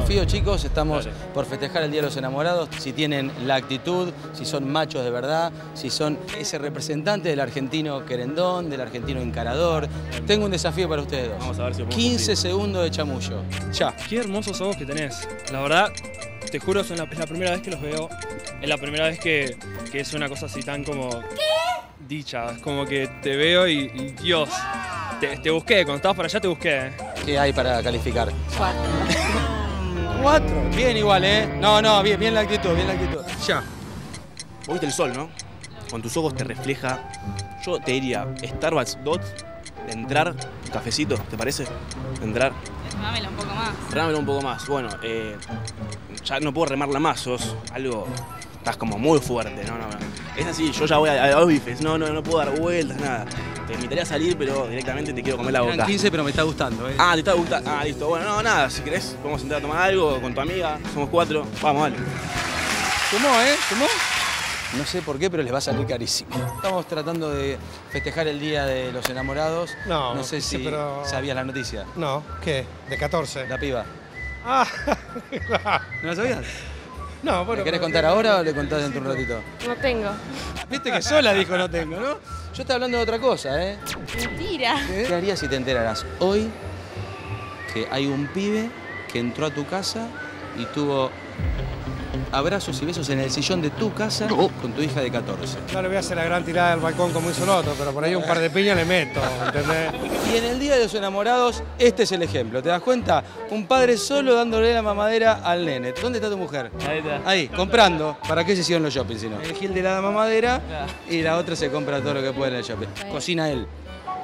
desafío, chicos. Estamos por festejar el Día de los Enamorados. Si tienen la actitud, si son machos de verdad, si son ese representante del argentino querendón, del argentino encarador. Tengo un desafío para ustedes dos. Vamos a ver si lo podemos 15 conseguir. segundos de chamullo. Ya. Qué hermosos ojos que tenés. La verdad, te juro, son la- es la primera vez que los veo. Es la primera vez que, que es una cosa así tan como. Dicha. Es como que te veo y, y Dios. Te, te busqué, cuando estabas por allá te busqué. eh. ¿Qué hay para calificar? Cuatro. Cuatro. Bien igual, ¿eh? No, no, bien, bien la actitud, bien la actitud. Ya. Vos viste el sol, ¿no? Con tus ojos te refleja. Yo te diría, Starbucks Dot, de entrar, un cafecito, ¿te parece? De entrar, Mámela un poco más. remámelo un poco más. Bueno, eh, ya no puedo remarla más, sos algo. Estás como muy fuerte, no, no, no. Es así, yo ya voy a, a los bifes, no, no, no puedo dar vueltas, nada. Te invitaría a salir, pero directamente te quiero comer la Eran boca. 15, pero me está gustando, ¿eh? Ah, te está gustando. Ah, listo. Bueno, no, nada, si querés, podemos entrar a tomar algo con tu amiga. Somos cuatro. Vamos, dale. ¿Sumó, eh? ¿Sumó? No sé por qué, pero les va a salir carísimo. Estamos tratando de festejar el Día de los Enamorados. No, No sé si pero- sabías la noticia. No, ¿qué? ¿De 14? La piba. Ah, ¿No la sabías? no, bueno. ¿Le querés contar ahora o le contás dentro de un ratito? No tengo. Viste que sola dijo no tengo, ¿no? Yo estaba hablando de otra cosa, ¿eh? Mentira. ¿Qué harías si te enteraras hoy que hay un pibe que entró a tu casa y tuvo abrazos y besos en el sillón de tu casa con tu hija de 14? No le voy a hacer la gran tirada del balcón como hizo el otro, pero por ahí un par de piñas le meto, ¿entendés? Y en el Día de los Enamorados, este es el ejemplo. ¿Te das cuenta? Un padre solo dándole la mamadera al nene. ¿Dónde está tu mujer? Ahí está. Ahí, comprando. ¿Para qué se hicieron los shopping si no? El Gil de la mamadera y la otra se compra todo lo que puede en el shopping. Cocina él,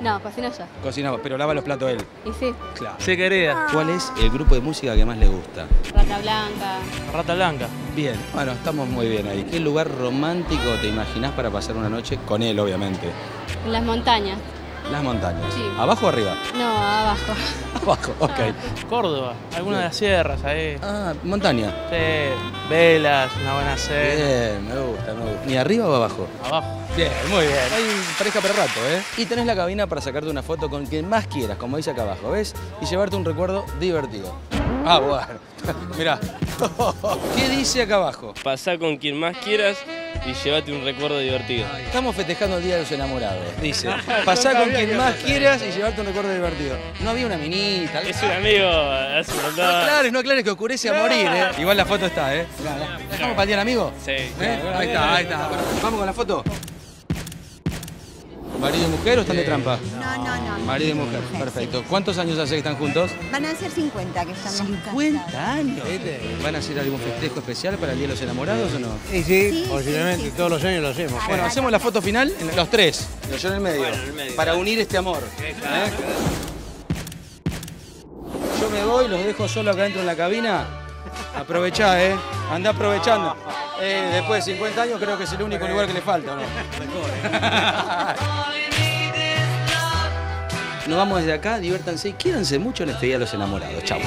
No, cocino yo. cocina vos, pero lava los platos él. Y sí, Claro. Sí, querida. ¿Cuál es el grupo de música que más le gusta? rata blanca. Rata blanca. Bien, bueno, estamos muy bien ahí. ¿Qué lugar romántico te imaginás para pasar una noche con él, obviamente? En las montañas. Las montañas. Sí. ¿Abajo o arriba? No, abajo. Abajo, ok. Córdoba. Alguna de las sierras ahí. Ah, montaña. Sí, velas, una buena cena. Bien, me gusta, me gusta. ¿Ni arriba o abajo? Abajo. Bien, muy bien. Hay pareja para rato, ¿eh? Y tenés la cabina para sacarte una foto con quien más quieras, como dice acá abajo, ¿ves? Y llevarte un recuerdo divertido. Ah, bueno. Mirá. ¿Qué dice acá abajo? Pasá con quien más quieras y llévate un recuerdo divertido. Estamos festejando el Día de los Enamorados. Dice, pasá con quien más quieras y llevarte un recuerdo divertido. No había una minita. Es un amigo, hace un No montón. aclares, no aclares que oscurece a morir, ¿eh? Igual la foto está, ¿eh? ¿Dejamos para el día amigo? Sí. ¿Eh? Ahí está, ahí está. Vamos con la foto. ¿Marido y mujer o están de trampa? No, no, no. Marido y mujer, perfecto. ¿Cuántos años hace que están juntos? Van a ser 50 que estamos 50 años. ¿Van a hacer algún festejo especial para el Día de los Enamorados o no? Y sí, Sí, posiblemente, sí, sí. todos los años lo hacemos. Bueno, hacemos la foto final, en- los tres, yo en el medio, para unir este amor. ¿eh? Yo me voy, los dejo solo acá dentro en la cabina. Aprovechá, ¿eh? Andá aprovechando. Eh, después de 50 años creo que es el único lugar que le falta, ¿o ¿no? Nos vamos desde acá, diviértanse y quédense mucho en este Día de los Enamorados. Chau.